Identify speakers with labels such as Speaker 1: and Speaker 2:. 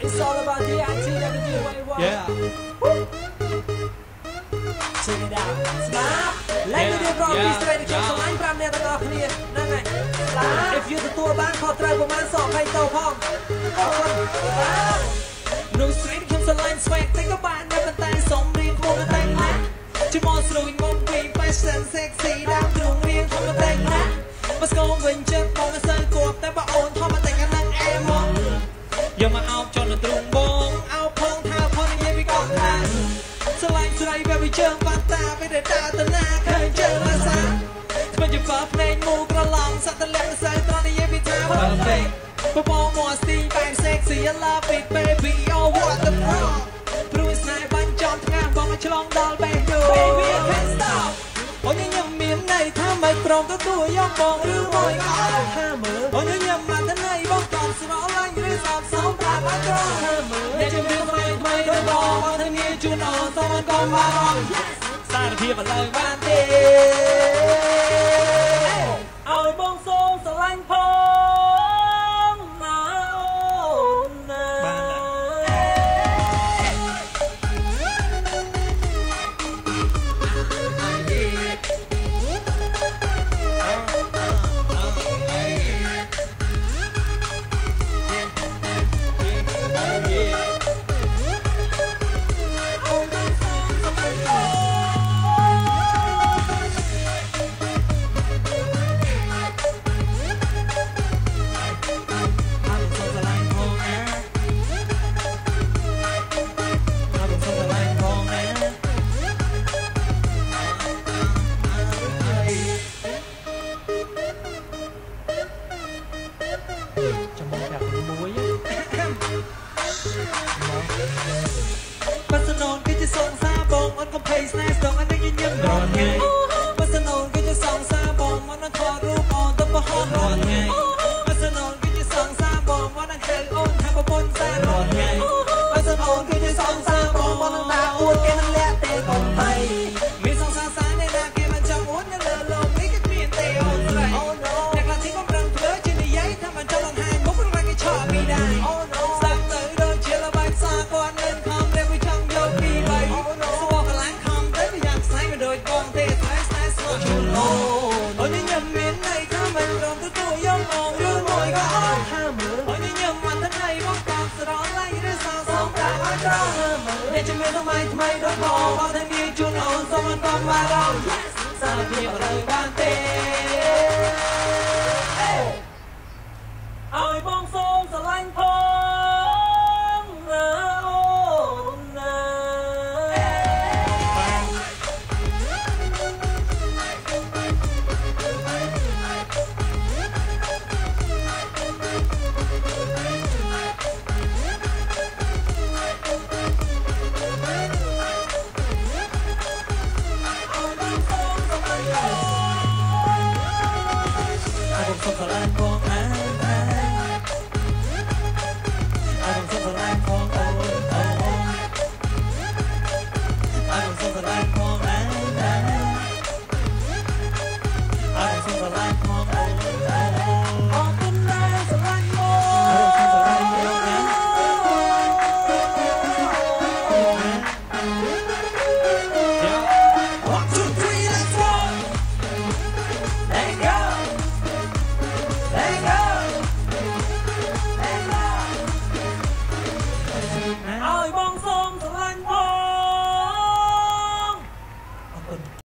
Speaker 1: It's all about the ITWAY
Speaker 2: Yeah
Speaker 1: Check it out ស្ដាប់លេងទៅរៀបរាប់ពីស្រីដែលខ្ញុំស្រឡាញ់5នាក់ទាំងអស់គ្នាហ្នឹងហើយស្ដាប់ If you ទទួលបានខុសត្រូវប្រហែលសក់20តោផងអរគុណនោះស្រីដែលខ្ញុំស្រឡាញ់ swag តែក៏បានតែប៉ុន្តែសុំរៀងខ្លួនតែណាជាមកស្រួយមកពី fashion sexy ដើមទ្រង់រៀងធម្មតាណាបើស្គមវិញ ជើងបាត់តាពេលដែលដើរទៅណាឃើញជើងរសាស្មិនជាបើភ្នែកមូក្រឡងសត្វតលាក់សើត្រង់និយាយពីថា perfect បបមកស្ទីបែប sexy I love it baby oh what the fuck ព្រោះស្នេហ៍បាញ់ចំថ្ងាសបងឆ្លងដល់ baby baby I can't stop អូនញញឹមមានន័យថាមិនព្រមទទួលយកបងឬមួយក៏អត់ថាមើលអូនញញឹមមកទៅណៃបងតន់ស្រឡាញ់ឬសោកសោមប្រាប់អត់ត្រង់ថាមើលអ្នកជំរាបថ្មីថ្ជូនអូនសូមអត់កុំបារម្ភសារភាពឥឡូវបានទេ មើលអូនញញឹមមិនទៅណៃបងកោតស្រឡាញ់ឬសោកសោកតែអត់ត្រង់មើលអ្នកជំនឿថ្មីថ្មីដូចបងបងតែមានជូនអូនសូមអត់កំបារម្ភសារភាពលើបានទេឲ្យបងសូមស្រឡាញ់ផង